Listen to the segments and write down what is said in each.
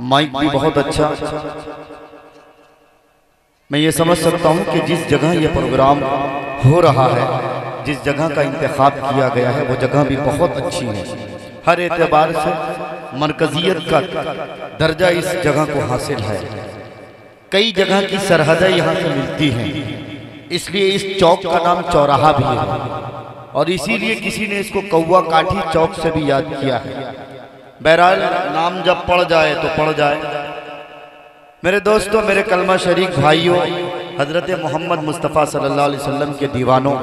Mic भी बहुत अच्छा। मैं ये समझ सकता हूँ कि जिस जगह ये प्रोग्राम हो रहा है, जिस जगह का इंतखब किया गया है, वो जगह भी बहुत अच्छी है। हर एतबार से मरकजियत का दर्जा इस जगह को हासिल है। कई जगह की सरहदें यहाँ से मिलती हैं। इसलिए इस चौक का नाम चौराहा भी है। और इसीलिए किसी ने इसको कौवा काठी चौक से भी याद किया है। बहरहाल, नाम जब पड़ जाए तो पड़ जाए। मेरे दोस्तों, मेरे कलमा शरीक भाइयों, हज़रत मोहम्मद मुस्तफ़ा सल्लल्लाहु अलैहि वसल्लम के दीवानों,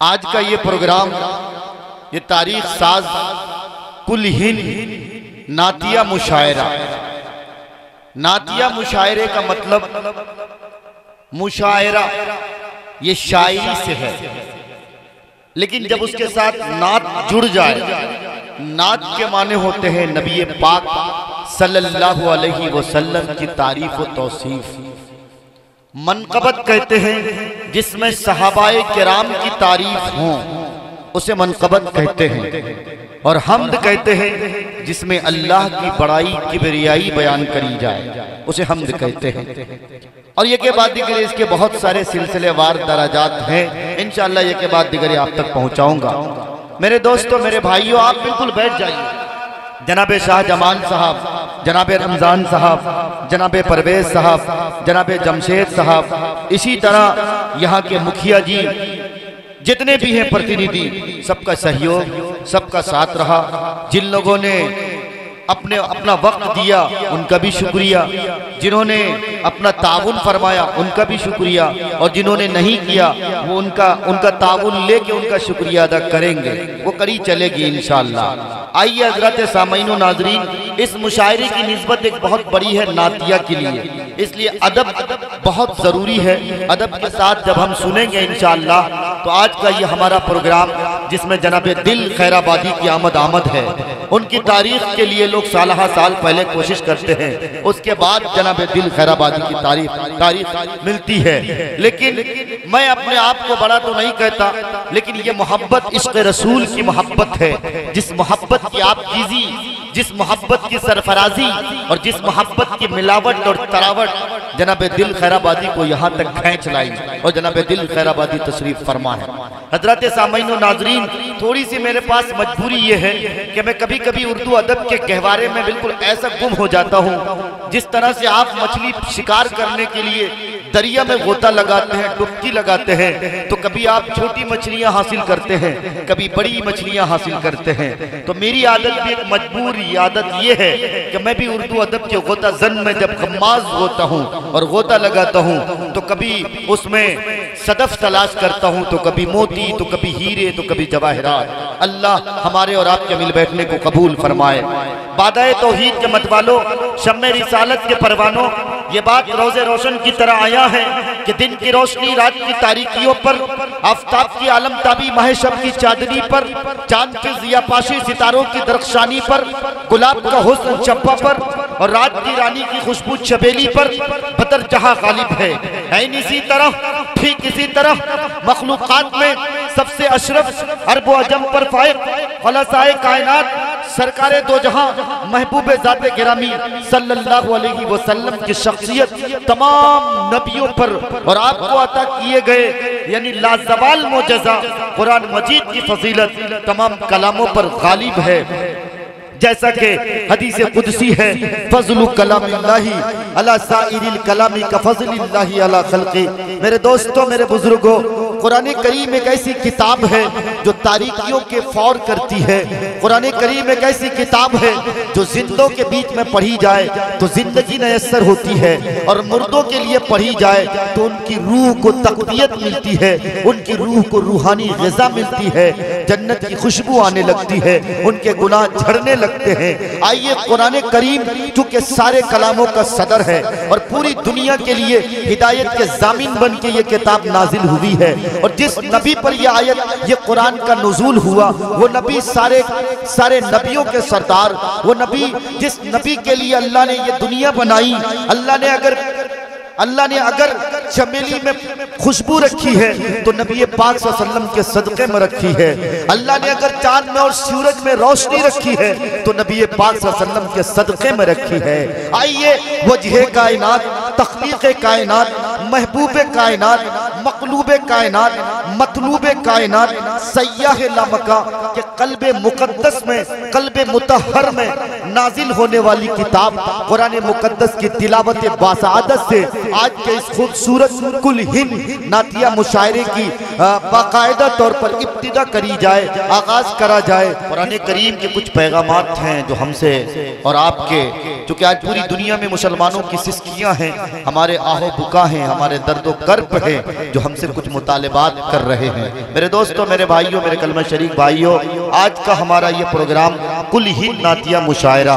आज का ये प्रोग्राम, ये तारीख साज, कुल हिंद, नातिया मुशायरा। नातिया मुशायरे का मतलब मुशायरा, ये शायरी से है। लेकिन जब उसके साथ नात जुड़ जाए नात के माने होते हैं नबी पाक सल्लल्लाहु अलैहि वसल्लम की तारीफ़ व तौसीफ। मनकबत कहते हैं जिसमें सहाबाए कराम की तारीफ़ हो। उसे मनकबत कहते हैं और हमद कहते हैं जिसमें अल्लाह की बड़ाई, किबरियाई बयान करी जाए। उसे हमद कहते हैं। और ये के बाद दिगरे इसके बहुत सारे सिलसिलेवार दराजात हैं। इनशाला ये के बाद दिगरे आप तक पहुंचाऊँगा। मेरे दोस्तों, मेरे भाइयों, आप बिल्कुल बैठ जाइए। जनाब शाह जमान साहब, जनाब रमज़ान साहब, जनाब परवेज साहब, जनाब जमशेद साहब, इसी तरह यहाँ के मुखिया जी जितने भी हैं प्रतिनिधि, सबका सहयोग, सबका साथ रहा। जिन लोगों ने अपने, अपना वक्त दिया, उनका भी शुक्रिया। जिन्होंने अपना ताउन फरमाया, उनका भी शुक्रिया। और जिन्होंने नहीं किया, वो उनका उनका ताउन लेके उनका शुक्रिया अदा करेंगे। वो करी चलेगी इनशाला आइए हज़रत सामीन नाजरीन, इस मुशायरे की नस्बत एक बहुत बड़ी है नातिया के लिए। इसलिए अदब बहुत ज़रूरी है। अदब के साथ जब हम सुनेंगे इनशाला तो आज का ये हमारा प्रोग्राम, जिसमें जनाब दिल खैराबादी की आमद आमद है। उनकी तारीख के लिए लोग साल साल पहले कोशिश करते हैं। उसके बाद जनाब दिल खैराबादी की तारीफ़ तारीफ़ मिलती है। लेकिन मैं अपने आप को बड़ा तो नहीं कहता, लेकिन ये मोहब्बत इश्क रसूल की मोहब्बत है। जिस मोहब्बत की आप कीजी जिस मोहब्बत की सरफराजी और जिस मोहब्बत की मिलावट और तरावट जनाब दिल खैराबादी को यहाँ तक खींच लाई और जनाब दिल खैराबादी तशरीफ़ फरमा है। हज़रत सामीन नाजरीन, थोड़ी सी मेरे पास मजबूरी ये है कि मैं कभी कभी उर्दू अदब के गहवारे में बिल्कुल ऐसा गुम हो जाता हूँ, जिस तरह से आप मछली शिकार करने के लिए दरिया में गोता लगाते हैं, डुबकी लगाते हैं तो कभी आप छोटी मछलियाँ हासिल करते हैं, कभी बड़ी मछलियाँ हासिल करते हैं तो मेरी आदत भी एक मजबूरी आदत ये है कि मैं भी उर्दू अदब के गोता जन में जब गमाज होता हूँ और गोता लगाता हूँ तो कभी उसमें सदफ तलाश करता हूँ तो कभी मोती तो कभी हीरे तो कभी जवाहरात। अल्लाह हमारे और आपके मिल बैठने को कबूल फरमाए। बादाए तोहीद के मतवालों शम रिसालत के परवानों ये बात रोज़े रोशन की तरह आया है कि दिन की रोशनी, रात की तारीखियों पर, आफ्ताब की आलम ताबी महशब की चांदनी पर, चाँद की जियापाशी सितारों की दरख्शानी पर, गुलाब का हुस्न चप्पा पर और रात की रानी की खुशबू चबेली पर, बदर जहाँ गालिब है। ऐन इसी तरह, ठीक इसी तरह, मखलूक़ात में सबसे अशरफ, अरब अजम पर फायक, खलसाए कायनात सरकार दो जहाँ महबूब जात गिरामी सल्लल्लाहु अलैहि वसल्लम की शख्सियत तमाम नबियों पर और आपको अता किए गए, यानी लाजवाल मोजजा कुरान मजीद की फजीलत तमाम कलामों पर गालिब है। जैसा कि हदीस कुदसी है, फजल कलामिल्लाही अला साइरिल कलामी का फजलिल्लाही अला खल्qi मेरे दोस्तों, मेरे बुज़ुर्गों कुरान करीम एक ऐसी किताब है जो तारीखियों के फौर करती है। कुरान करीम एक ऐसी किताब है जो जिंदों के बीच में पढ़ी जाए तो ज़िंदगी नयसर होती है और मुर्दों के लिए पढ़ी जाए तो उनकी रूह को तकबीयत मिलती है, उनकी रूह को रूहानी गजा मिलती है, जन्नत की खुशबू आने लगती है, उनके गुनाह झड़ने लगते हैं। आइए कुरान करीम चूँकि सारे कलामों का सदर है और पूरी दुनिया के लिए हिदायत के जामिन बन के ये किताब नाजिल हुई है और जिस नबी पर यह आयत ये कुरान का नजूल हुआ, वो नबी सारे सारे नबियों के सरदार, वो नबी जिस नबी के लिए अल्लाह ने ये दुनिया बनाई, अल्लाह ने अगर, अल्लाह ने अगर चमेली में खुशबू रखी है तो नबी पाक वसल्लम के सदक़े में रखी है। अल्लाह ने अगर चाँद में और सूरज में रोशनी रखी है तो नबी पाक वसल्लम के सदक़े में रखी है। आइए, वजह कायनात, तख्लीक कायनात महबूब कायनात, मकलूब कायनात, मतलूब कायनात, सयाह लामका के कल्ब मुकद्दस में, कल्ब मुतहर में नाजिल होने वाली किताब कुरान मुकद्दस की तिलावत बासादत से आज के इस खूबसूरत कुल हिंद नातिया मुशायरे की बाकायदा तौर पर इब्तदा करी जाए, आगाज़ करा जाए। कुरान करीम के कुछ पैगाम हैं जो हमसे और आपके चूँकि आज पूरी दुनिया में मुसलमानों की सिस्कियाँ हैं, हमारे आहो बुका हैं, हमारे दर्दो कर्ब हैं, जो हमसे कुछ मुतालबात कर रहे हैं। मेरे दोस्तों, मेरे भाइयों, मेरे कलमा शरीक भाइयों, आज का हमारा ये प्रोग्राम कुल हिंद नातिया मुशायरा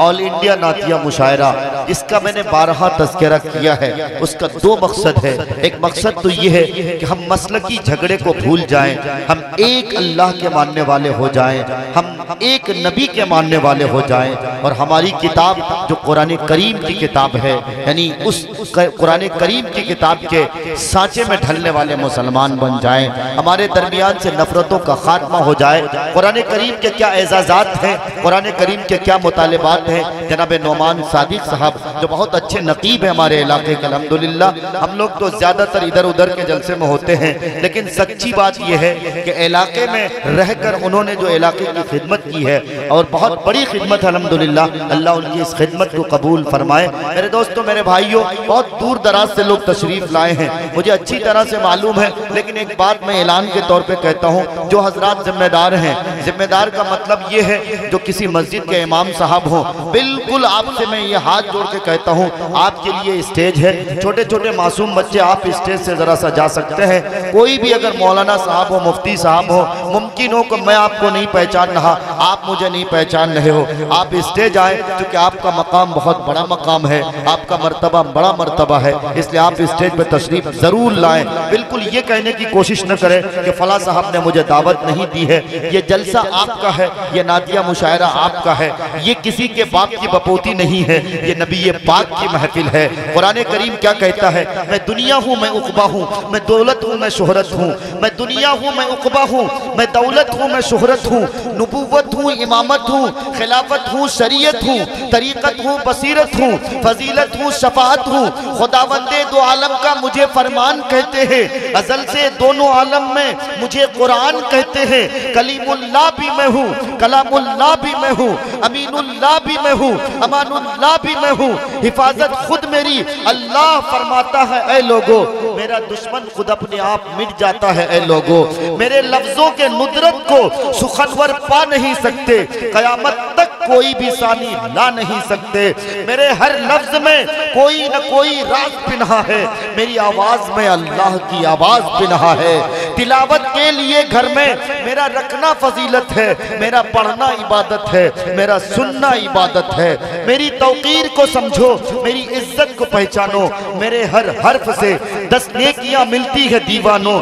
ऑल इंडिया नातिया मुशायरा। इसका मैंने बारहा तस्करा किया है। उसका दो मकसद है। एक मकसद तो ये है कि हम मसल की झगड़े को भूल जाएँ। हम एक अल्लाह के मानने वाले हो जाएँ। हम एक नबी के मानने वाले हो जाएँ और हमारी किताब जो कुरान करीम की किताब है, यानी उस कुरान करीम की किताब के सांचे में ढलने वाले मुसलमान बन जाएँ। हमारे दरमियान से नफरतों का खात्मा हो जाए। कुरान करीम के क्या एजाजात हैं? कुरान करीम के क्या मुतालबात हैं? जनाब नोमान सादिक साहब, जो बहुत अच्छे नकीब हैं हमारे इलाके के अलहमदिल्ला हम लोग तो ज़्यादातर इधर उधर के जलसे में होते हैं, लेकिन सच्ची बात यह है कि इलाके में रहकर उन्होंने जो इलाके की खिदमत की है और बहुत बड़ी खिदमत अलहमदिल्ला अल्लाह उनकी इस खिदमत को कबूल फरमाए। मेरे दोस्तों, मेरे भाइयों, बहुत दूर दराज से लोग तशरीफ़ लाए हैं। मुझे अच्छी तरह से मालूम है, लेकिन एक बात मैं ऐलान के तौर पर कहता हूँ, जो हजरात जिम्मेदार हैं जिम्मेदार का मतलब ये है जो किसी मस्जिद के इमाम साहब हो। बिल्कुल आपसे मैं ये हाथ जोड़ के कहता हूँ, आपके लिए स्टेज है। छोटे छोटे मासूम बच्चे आप स्टेज से ज़रा सा जा सकते हैं। कोई भी अगर मौलाना साहब हो, मुफ्ती साहब हो, मुमकिन हो कि मैं आपको नहीं पहचान रहा, आप मुझे नहीं पहचान रहे हो। आप स्टेज आए, क्योंकि आपका मकाम बहुत बड़ा मकाम है, आपका मरतबा बड़ा मरतबा है, इसलिए आप स्टेज पर तशरीफ़ ज़रूर लाएँ। बिल्कुल ये कहने की कोशिश न करें कि फ़ला साहब ने मुझे दावत नहीं दी है। ये जलसा आपका है, ये नादिया मुशायरा आपका है। ये किसी के बाप की बपोती नहीं है, ये नबी पाक की महफिल है। कुरान करीम क्या कहता है? मैं दुनिया हूँ, मैं उकबा हूँ, मैं दौलत हूँ, मैं शोहरत हूँ। मैं दुनिया हूँ, मैं उकबा हूँ, मैं दौलत हूँ, मैं शोहरत हूँ। नबूवत हूँ, इमामत हूँ, खिलाफत हूँ, शरीयत हूँ, तरीक़त हूँ, बसीरत हूँ, फजीलत हूँ शफात हूँ। खुदावंदे दो आलम का मुझे फरमान कहते हैं, अजल से दोनों आलम में मुझे कुरान कहते हैं, कलीमुल्ला भी मैं हूँ, कलामुल्ला भी मैं हूँ, अमीनुल्ला भी मैं हूँ, अमानुल्ला भी मैं हूँ। हिफाजत खुद मेरी, अल्लाह फरमाता है ए लोगो, मेरा दुश्मन खुद अपने आप मिट जाता है ए लोगो। मेरे लफ्जों के नुदरत को सुखनवर पा नहीं सकते। कयामत तक कोई भी सानी ला नहीं सकते। मेरे हर लफ्ज में कोई न कोई राज पिन्हा है। मेरी आवाज़ में अल्लाह की आवाज़ पिन्हा है। तिलावत के लिए घर में मेरा रखना फजीलत है, मेरा पढ़ना इबादत है, मेरा सुनना इबादत है। मेरी तोकीर को समझो, मेरी इज़्ज़त को पहचानो, मेरे हर हर्फ से दस नेकियाँ मिलती है दीवानों।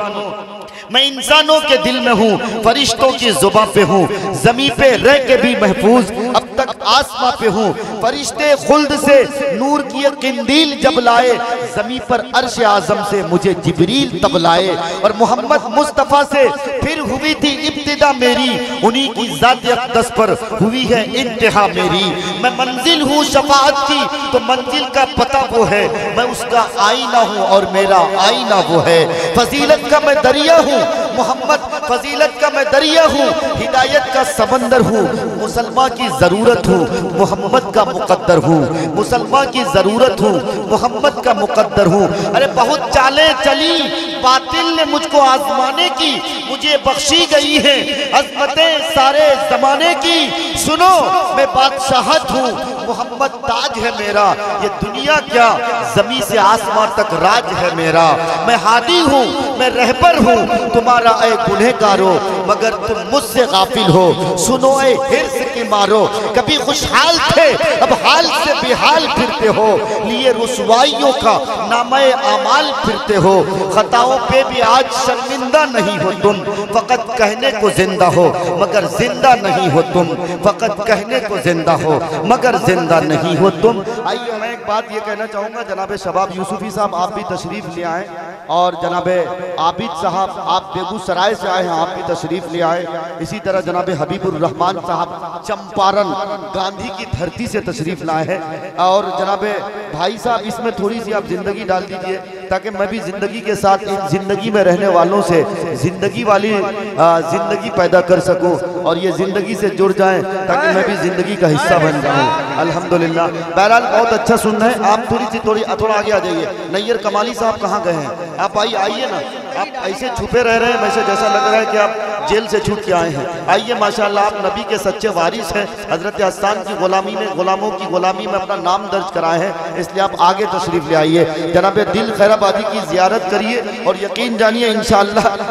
मैं इंसानों के दिल में हूँ, फरिश्तों की जुबा पे हूँ जमी पे रह के भी महफूज अब तक आसमां पे हूँ। फरिश्ते खुल्द से नूर की किंदील जब लाए जमी पर अर्श आज़म से मुझे जिबरील तब लाए। और मोहम्मद मुस्तफ़ा से फिर हुई थी इब्तिदा मेरी, उन्हीं की जात अकदस पर हुई है इंतहा मेरी। मैं मंजिल हूँ शफात की तो मंजिल का पता वो है। मैं उसका आईना हूँ और मेरा आईना वो है। फजीलत का मैं दरिया हूँ मोहम्मद फजीलत का मैं दरिया हूँ, हिदायत का समंदर हूँ, मुसलमान की ज़रूरत हूँ, मोहम्मद का मुकद्दर हूँ, मुसलमान की ज़रूरत हूँ, मोहम्मद का मुकद्दर हूँ। अरे बहुत चाले चली, बातिल ने मुझको आजमाने की, मुझे बख्शी गई है, अजमतें सारे जमाने की। सुनो, मैं बादशाहत हूँ, मोहम्मद ताज है मेरा, ये दुनिया क्या जमी से आसमां तक राज है मेरा। मैं हादी हूँ, मैं रहबर हूँ, तुम्हारा ए गुनहगारो, मगर तुम मुझसे गाफिल हो। सुनो ए हिर्स की मारो। कभी खुशहाल थे, अब हाल से बेहाल फिरते हो। लिए रुसवाइयों का नामे अमाल फिरते हो। खताओं पे भी आज शर्मिंदा नहीं हो तुम। फकत कहने को ज़िंदा हो, मगर ज़िंदा नहीं हो तुम। फकत कहने को ज़िंदा हो, मगर ज़िंदा नहीं हो तुम। आइए मैं एक बात ये कहना चाहूँगा, जनाब शबाब यूसुफी साहब, आप भी तशरीफ़ ले आए। और जनाब आबिद साहब, आप बेगूसराय से आए हैं आप भी तशरीफ़ ले आए। इसी तरह जनाब हबीबुर रहमान साहब चंपारण, गांधी की धरती से तशरीफ़ लाए हैं। और जनाब भाई साहब, इसमें थोड़ी सी आप ज़िंदगी डाल दीजिए, ताकि मैं भी ज़िंदगी के साथ ज़िंदगी में रहने वालों से ज़िंदगी वाली ज़िंदगी पैदा कर सकूँ और ये ज़िंदगी से जुड़ जाएँ, ताकि मैं भी ज़िंदगी का हिस्सा बन जाऊँ। अल्हम्दुलिल्लाह। बहरहाल, बहुत अच्छा सुन रहे हैं। आप थोड़ी सी थोड़ी, थोड़ा आगे आ जाइए। नैयर कमाली साहब कहाँ गए हैं? आप आइए आइए ना। आप ऐसे छुपे रह रहे हैं वैसे जैसा लग रहा है कि आप जेल से छूट के आए हैं। आइए, माशाल्लाह, आप नबी के सच्चे वारिस हैं। हज़रत अस्तान की गुलामी में, गुलामों की गुलामी में अपना नाम दर्ज कराए हैं, इसलिए आप आगे तशरीफ़ ले आइए। जनाब दिल खैराबादी की जियारत करिए और यकीन जानिए इन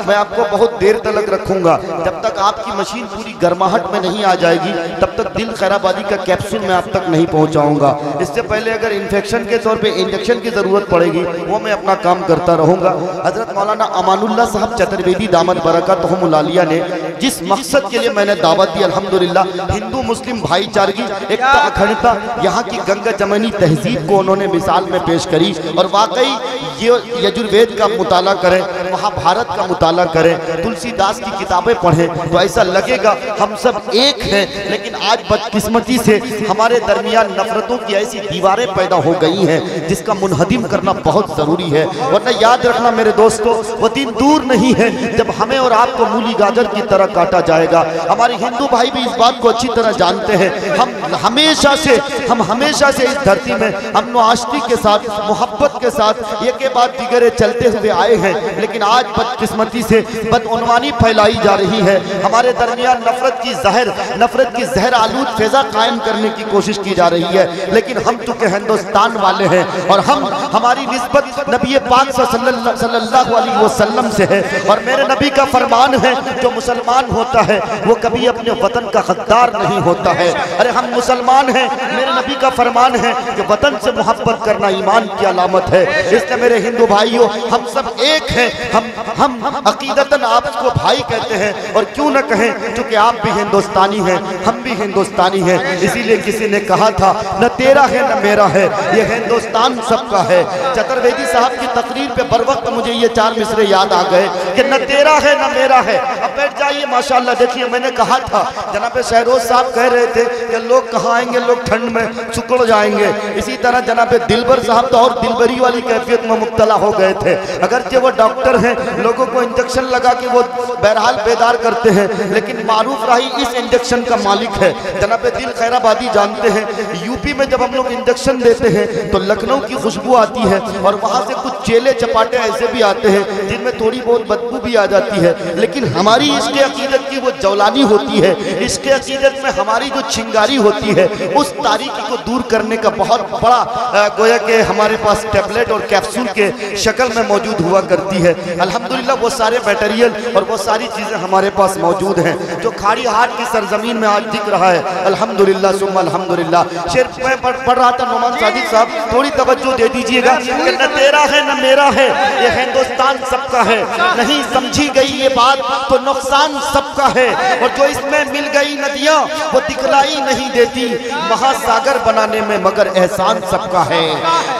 मैं आपको बहुत देर तक रखूँगा। जब तक आपकी मशीन पूरी गर्माहट में नहीं आ जाएगी, तब तक दिल खैराबादी का कैप्सूल मैं आप तक नहीं पहुंचाऊँगा। इससे पहले अगर इन्फेक्शन के तौर पर इंजेक्शन की ज़रूरत पड़ेगी, वो मैं अपना काम करता रहूँगा। हज़रत मौलाना अमानुल्ला साहब चतुर्वेदी दामद बरकत हमलिया ने जिस मकसद के लिए मैंने दावत दी, अल्हम्दुलिल्लाह, हिंदू, मुस्लिम, भाईचारगी, एकता, अखंडता, यहाँ की गंगा जमनी तहजीब को उन्होंने मिसाल में पेश करी और वाकई ये यजुर्वेद का मुताला करें, महाभारत का मुताला करें, तुलसीदास की किताबें पढ़ें तो ऐसा लगेगा हम सब एक हैं, लेकिन आज बदकिस्मती से हमारे दरमियान नफरतों की ऐसी दीवारें पैदा हो गई हैं, जिसका मुनहदिम करना बहुत ज़रूरी है। वरना याद रखना मेरे दोस्तों, वो दिन दूर नहीं है जब हमें और आपको मूली गाजर की तरह काटा जाएगा। हमारे हिंदू भाई भी इस बात को अच्छी तरह जानते हैं। हम हमेशा से, हम हमेशा से इस धरती में अमन आश्ती के साथ, मोहब्बत के साथ ये के बाद दिगरे चलते हुए आए हैं। लेकिन आज बदकिस्मती से बदनवानी फैलाई जा रही है। हमारे दरमियान नफरत की जहर, नफरत की जहर आलूद फेजा कायम करने की कोशिश की जा रही है। लेकिन हम चूँकि हिंदुस्तान वाले हैं और हम, हमारी नस्बत नबी पाक सल्लल्लाहु अलैहि वसल्लम से है और मेरे नबी का फरमान है, जो मुसलमान होता है, वो कभी अपने वतन का गद्दार नहीं होता है। अरे, हम मुसलमान हैं, मेरे नबी का फरमान है कि वतन से मोहब्बत करना ईमान की अलामत है। इसलिए मेरे हिंदू भाइयों, हम सब एक हैं, हम हम अकीदतन आपको भाई कहते हैं, और क्यों ना कहें, क्योंकि आप भी हिंदुस्तानी हैं, हम भी हिंदुस्तानी हैं। इसीलिए किसी ने कहा था, न तेरा है, न मेरा है, ये हिंदुस्तान सबका है। चतुर्वेदी साहब की तकरीर पे बर वक्त मुझे ये चार मिसरे याद आ गए कि न तेरा है, न मेरा है। अब बैठ जाइए माशाल्लाह देखिए, मैंने कहा था, जनाब शहरोज साहब कह रहे थे कि लोग कहाँ आएँगे, लोग ठंड में सुकड़ जाएँगे। इसी तरह जनाब दिलबर साहब तो और दिलबरी वाली कैफियत में मुबतला हो गए थे। अगरचे वो डॉक्टर हैं, लोगों को इंजेक्शन लगा के वो बहरहाल बेदार करते हैं, लेकिन मारूफ राही इस इंजेक्शन का मालिक है। जनाब दिल खैराबादी जानते हैं, यूपी में जब हम लोग इंजेक्शन देते हैं तो लखनऊ की खुशबू आती है, और वहाँ से कुछ चेले चपाटे ऐसे भी आते हैं, जिनमें थोड़ी बहुत बदबू भी आ जाती है। लेकिन हमारी इसके अकीदत की वो जौलानी होती है। इसके अकीदत में हमारी जो चिंगारी होती है उस तारीखी को दूर करने का बहुत बड़ा गोया के हमारे पास टेबलेट और कैप्सूल के शक्ल में मौजूद हुआ करती है। अल्हम्दुलिल्लाह वो सारे मटेरियल और वो सारी चीज़ें हमारे पास मौजूद हैं जो खाड़ी हाट की सरजमीन में आज दिख रहा है। अल्हम्दुलिल्लाह सुम अल्हम्दुलिल्लाह। शेर मैं पढ़, पढ़ रहा था नोमान सादिक साहब थोड़ी तवज्जो दे दीजिएगा न तेरा है न मेरा है ये हिंदुस्तान सबका है। नहीं समझी गई ये बात तो नुकसान सबका है। और जो इसमें मिल गई नदियाँ, वो दिखलाई नहीं देती। महासागर बनाने में मगर एहसान सबका है।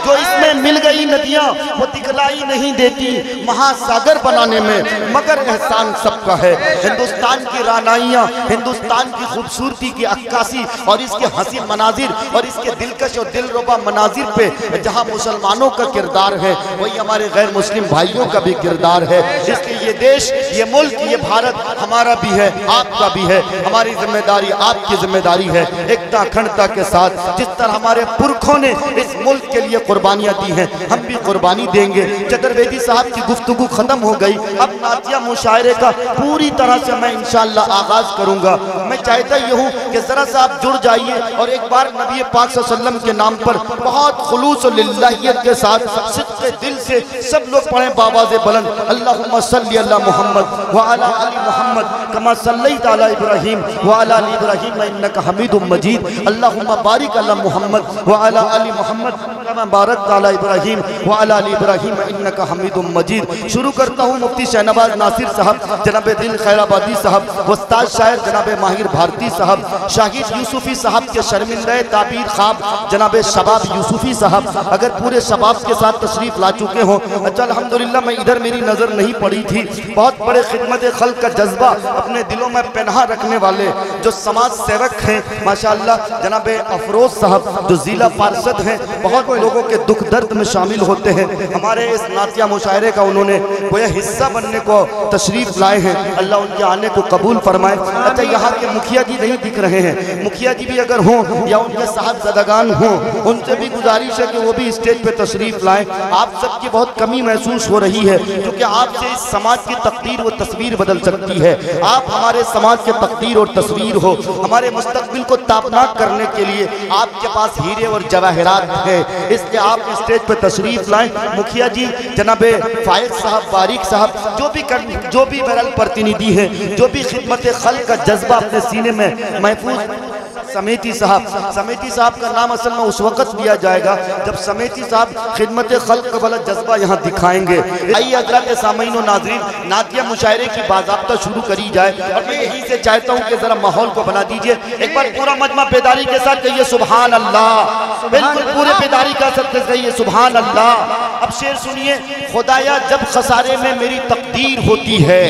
जो इसमें मिल गई नदियाँ वो दिखलाई नहीं देती, महासागर बनाने में। मगर एहसान सबका है। हिंदुस्तान की रानाइयाँ, हिंदुस्तान की खूबसूरती की अक्कासी और इसके हँसी मनाजिर और इसके दिलकश और दिल रुबा मनाजिर पे जहाँ मुसलमानों का किरदार है, वही हमारे गैर मुस्लिम भाइयों का भी किरदार है। इसलिए ये देश, ये मुल्क, ये भारत हमारा भी है, आपका भी है। हमारी ज़िम्मेदारी आपकी ज़िम्मेदारी है। एकता अखंडता के साथ जिस तरह हमारे पुरखों ने इस मुल्क के लिए कुर्बानियाँ दी हैं। हम भी कुर्बानी देंगे। चतुर्वेदी साहब की गुफ्तु खत्म हो गई। अब नातिया मुशायरे का पूरी तरह से मैं इंशाल्लाह आगाज़ करूँगा। मैं चाहता ये हूँ कि ज़रा सा आप जुड़ जाइए और एक बार नबी पाक वसल्लम के नाम पर बहुत खलूस लिल्लाहियत के साथ सिद्के दिल से सब लोग पढ़े बाबा से बुलंद। अल्लाहुम्मा सल्ली अला मोहम्मद व अली मोहम्मद, कमा सल्लैत अला इब्राहीम व अला अली इब्राहीम, इन्नका मजीद। अल्लाहुम्मा बारिक अला मोहम्मद व अली मोहम्मद बारक अला इब्राहीम व अला इब्राहीम, इन्नका मजीद। शुरू करता हूँ मुफ्ती शहनवाज नासिर साहब, जनाब दिल खैराबादी साहब, वस्ताद शायर जनाब माहिर भारती साहब, शाहिद यूसुफी साहब के शर्मिंदा ताबीर खाब, जनाब शबाब यूसुफी साहब। अगर पूरे शबाब के साथ तशरीफ़ ला चुके हों अच्छा अलहमदिल्ला मैं इधर मेरी नज़र नहीं पड़ी थी। बहुत बड़े खिदमत खल का जज्बा अपने दिलों में पहना रखने वाले जो समाज सेवक हैं, माशाल्लाह, जनाब अफरोज साहब, जो ज़िला पार्षद हैं, बहुत लोगों के दुख दर्द में शामिल होते हैं। हमारे इस नातिया मुशायरे का उन्होंने कोई हिस्सा बनने को तशरीफ़ लाए हैं। अल्लाह उनके आने को कबूल फरमाए। अच्छा यहाँ के मुखिया जी नहीं दिख रहे हैं। मुखिया जी भी अगर हों या उनके साहबजदगान हों, उनसे भी गुजारिश है कि वो भी स्टेज पे तशरीफ़ लाएँ। आप सबकी बहुत कमी महसूस हो रही है, क्योंकि आपसे इस समाज की तकदीर व तस्वीर बदल सकती है। आप हमारे समाज के तकदीर और तस्वीर हो, हमारे मुस्तबिल को तापनाक करने के लिए आपके पास हीरे और जवाहरात है। इसलिए आप स्टेज पर तशरीफ़ लाएँ। मुखिया जी, जनाब फायद साहब, बारिक साहब, जो भी कर जो भी बरल प्रतिनिधि हैं, जो भी खिदमत खल का जज्बा अपने सीने में महफूज समेती साहब समेती साहब का नाम असल में उस वक्त दिया जाएगा जब समेती साहब खिदमत खल्क वाला जज्बा यहाँ दिखाएँगे। आइए अदरा के सामीन नाजरीन नातिया मुशायरे की बाबा शुरू करी जाए और मैं यहीं से चाहता हूँ कि ज़रा माहौल को बना दीजिए। एक बार पूरा मजमा बेदारी के साथ कहिए सुबहान अल्लाह बिल्कुल पूरे बेदारी का साथ कहिए सुबहान अल्लाह अब शेर सुनिए खुदाया जब खसारे में मेरी तकदीर होती है।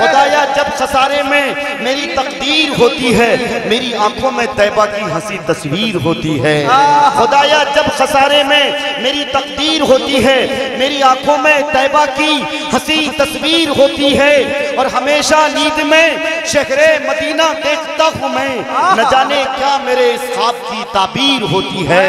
खुदाया जब खसारे में मेरी तकदीर होती है। मेरी आँखों में तैबा की हँसी तस्वीर होती है। खुदाया, जब खसारे में मेरी तकदीर होती है, मेरी आँखों में तैबा की हँसी तस्वीर होती है और हमेशा नींद में शहरे मदीना देखता हूँ मैं। न जाने क्या मेरे इस की ताबीर होती है।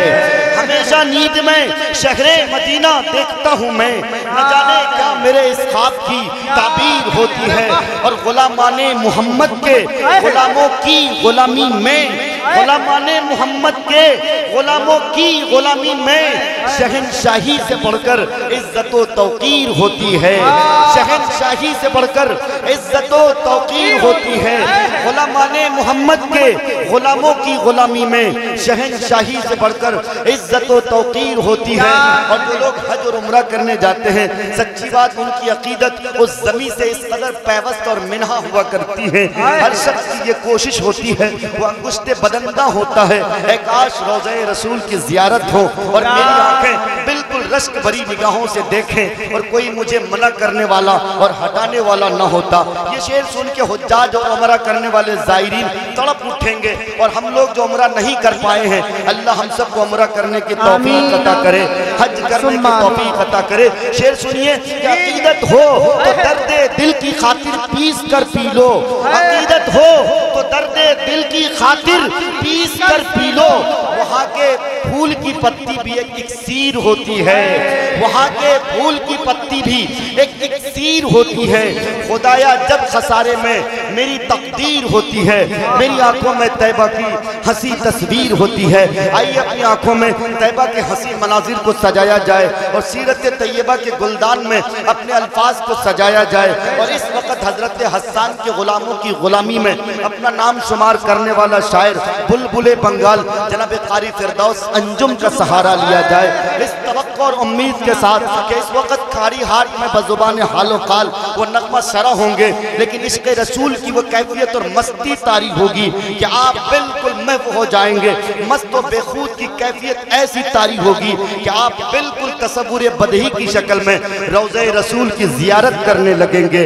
हमेशा नींद में शहरे मदीना देखता हूँ मैं। न जाने क्या मेरे इस ख्वाब की ताबीर होती है। और गुलामाने मोहम्मद के गुलामों की गुलामी में गुलामान मोहम्मद के, गुलामों की, गुलामी में शहनशाही से बढ़कर इज़्ज़त तोकीर होती है। शहनशाही से बढ़कर इज़्ज़त तोकीर होती है। गुलामान मोहम्मद के, गुलामों की गुलामी में शहनशाही से बढ़कर इज़्ज़त तोकीर होती है। और जो लोग हज और उम्र करने जाते हैं, सच्ची बात, उनकी अकीदत उस जमी से इस कदर पैवस्त और मिनहा हुआ करती है। हर शख्स की ये कोशिश होती है, वो अंगुश्ते बदंदा होता है। काश रोज़े रसूल की जियारत हो और मेरी आँखें बिल्कुल रश्क भरी निगाहों से देखें और कोई मुझे मना करने वाला और हटाने वाला न होता। ये शेर सुन के हजाज और उमरा करने वाले जायरीन तड़प उठेंगे और हम लोग जो उमरा नहीं कर पाए हैं अल्लाह हम सबको उमरा करने की तौफीक अता करे हज करने की तौफीक अता करे। शेर सुनिए अकीदत हो तो दर्द दिल की खातिर पीस कर पी लो। अकीदत हो तो दर्द दिल की खातिर पीस कर पी लो। वहाँ के फूल की पत्ती भी एक इक्सीर होती है। वहाँ के फूल की पत्ती भी एक इक्सीर होती है। खुदाया, जब खसारे में मेरी तकदीर होती है। मेरी आँखों में तैबा की हँसी तस्वीर होती है। आइए अपनी आँखों में तैबा के हँसी मनाजिर को सजाया जाए और सीरत तैयबा के गुलदान में अपने अल्फाज को सजाया जाए। और इस वक्त हज़रत हसान के गुलामों की गुलामी में अपना नाम शुमार करने वाला शायर बुलबुल बंगाल, जनाब कारी फिरदौस अंजुम का सहारा लिया जाए। इस तो और उम्मीद के साथ कि इस वक्त खारी हाट में बजुबान हालो काल वो नगमा शरा होंगे, लेकिन इसके रसूल की वो कैफियत और मस्ती तारी होगी कि आप बिल्कुल महव हो जाएँगे। मस्त और बेखूद की कैफियत ऐसी तारी होगी कि आप बिल्कुल तस्वुर बदही की शक्ल में रोज़ रसूल की जियारत करने लगेंगे।